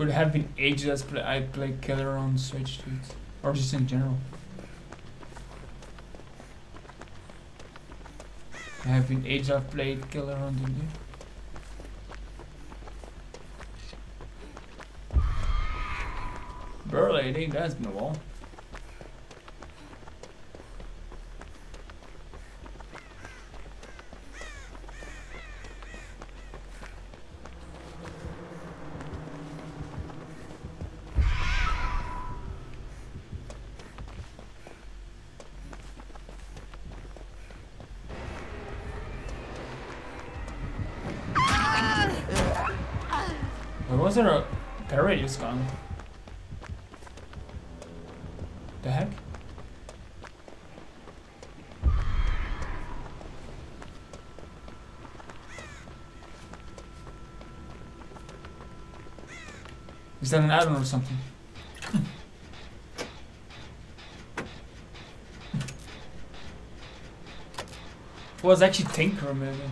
Would have been ages play I played Killer on Switch dude. Or just in general. I have been ages I've played Killer on DD. Burley, I think that's been a while. Why was there a parrot just gone? The heck? Is that an add-on or something? Was actually Tinker maybe.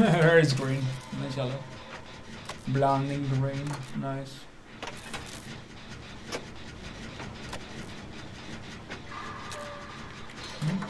Her is green. Nice yellow. Blinding green. Nice. Hmm?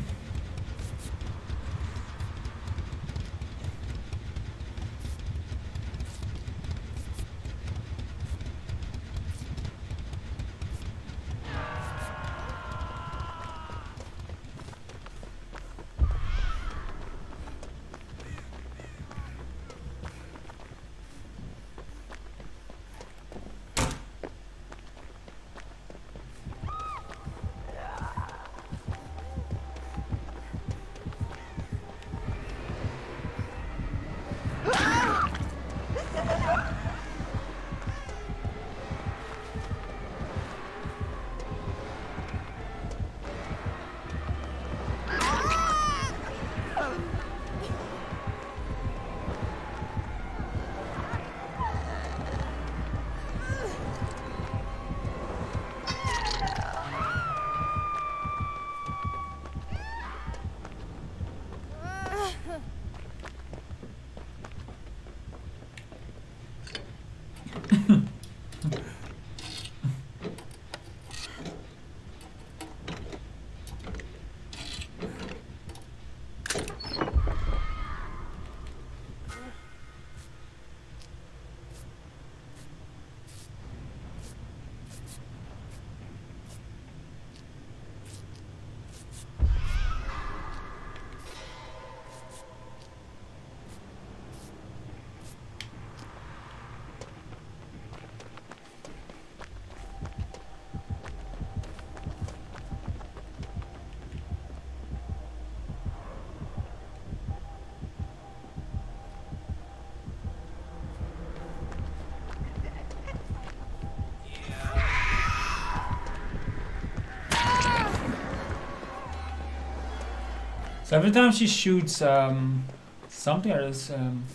So every time she shoots um, something, or is um,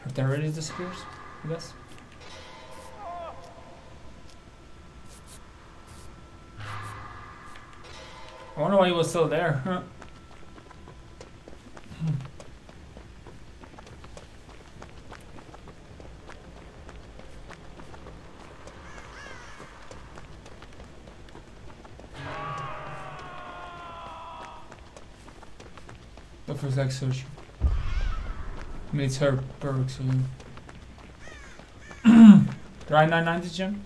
her terrorist disappears, I guess. I wonder why he was still there. Like search. I mean, her perk. Try 990 gem?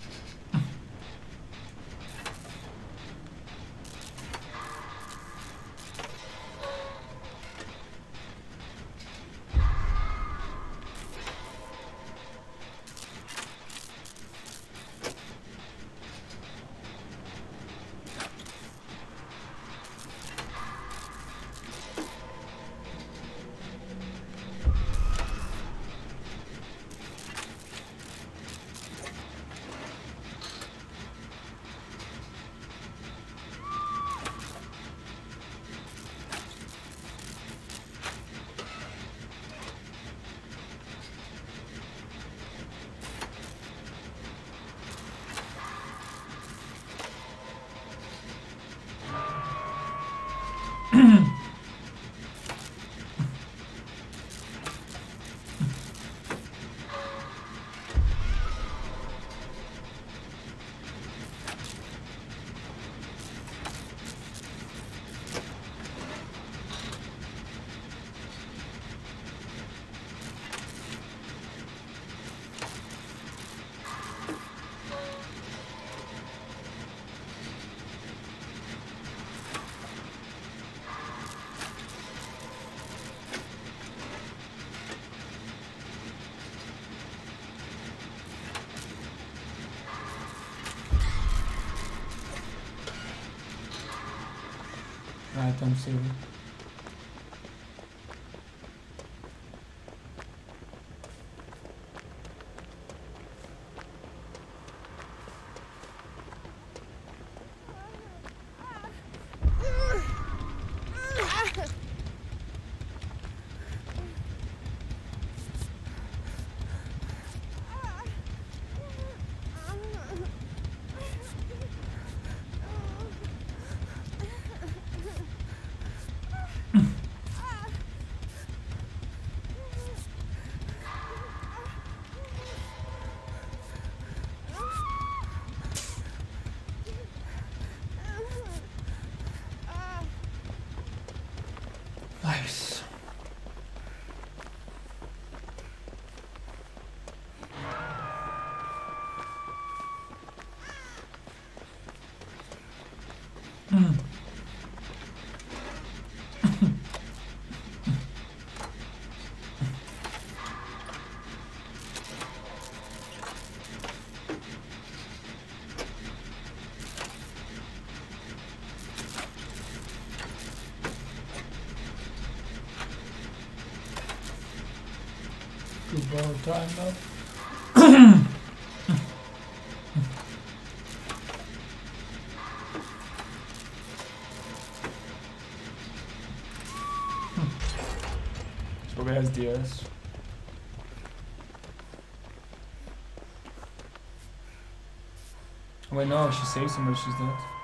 Alright, don't Borrow time now. Probably has DS. Wait, no, she saves him, but she's dead.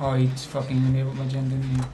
Oh, he's fucking enabled my gen, didn't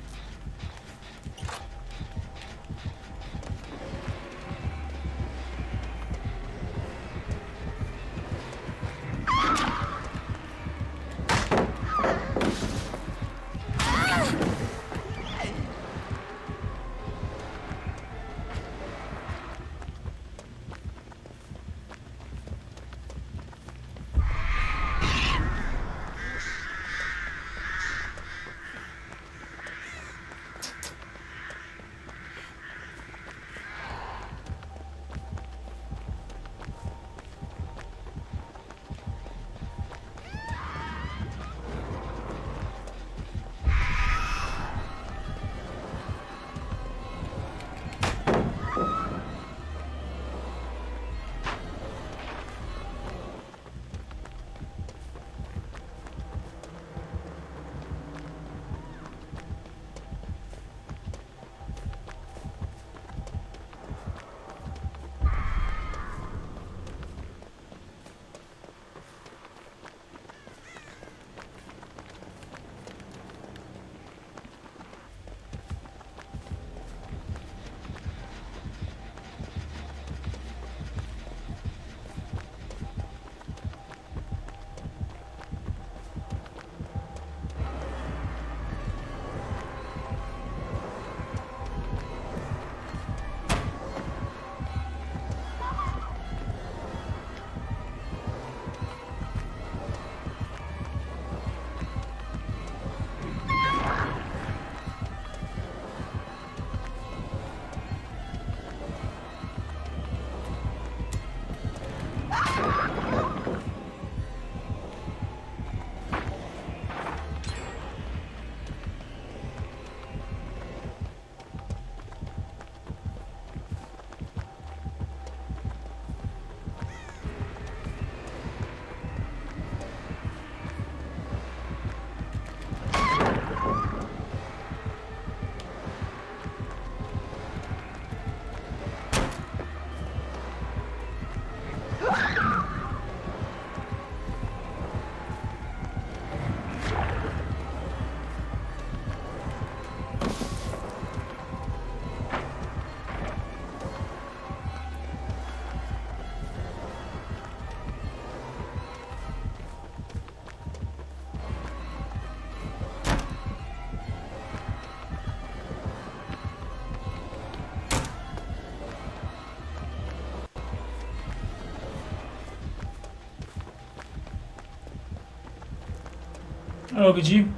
Hello, BG.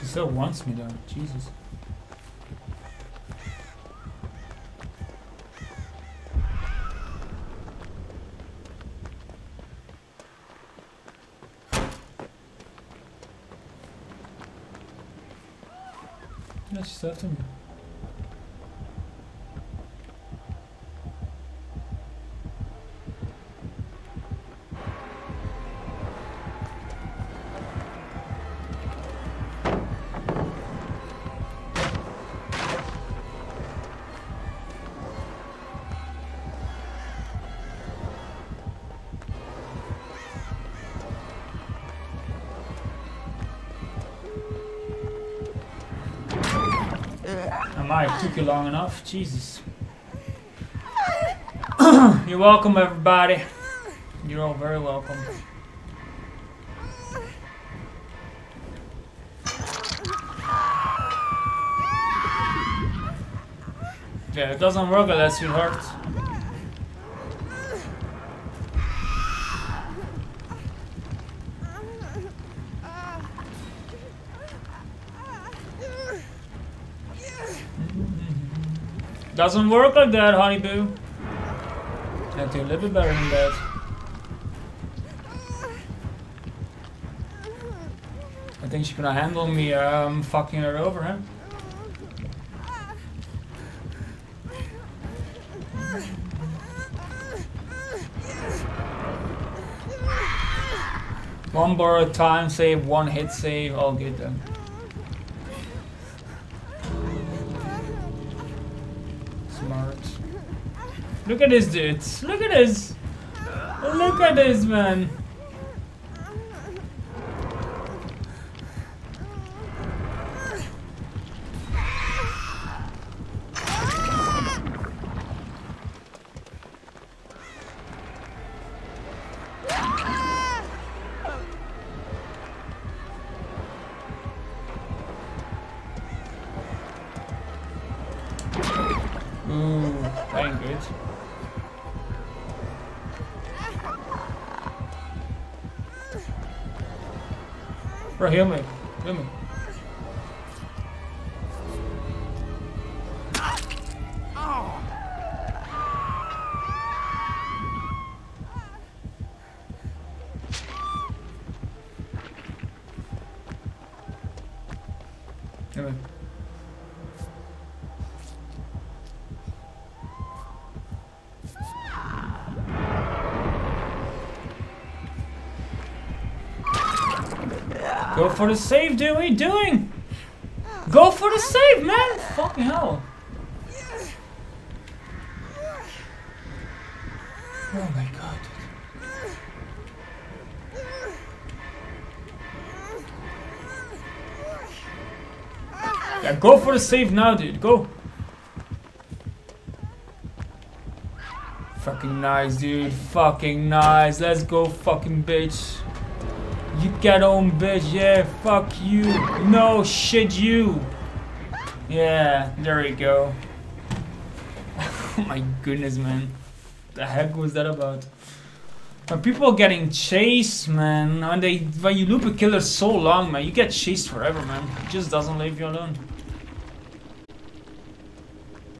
She still wants me though. Jesus. Yeah, she's after me. Took you long enough. Jesus. You're welcome, everybody. You're all very welcome. Yeah, it doesn't work unless you hurt. Doesn't work like that, honeyboo. To do a little bit better than that. I think she's gonna handle me um, fucking her over, huh? One borrowed time save, one hit save, all good then. Look at this dude. Look at this. Look at this man. Ooh, ain't good. Bro, heal me. Heal me. Go for the save, dude. What are you doing? Go for the save, man. Fucking hell. Oh my god. Yeah, go for the save now, dude. Go. Fucking nice, dude. Fucking nice. Let's go, fucking bitch. You get on, bitch. Yeah, fuck you. No, shit, you. Yeah, there we go. oh my goodness, man. The heck was that about? When people are getting chased, man, when they when you loop a killer so long, man, you get chased forever, man. It just doesn't leave you alone.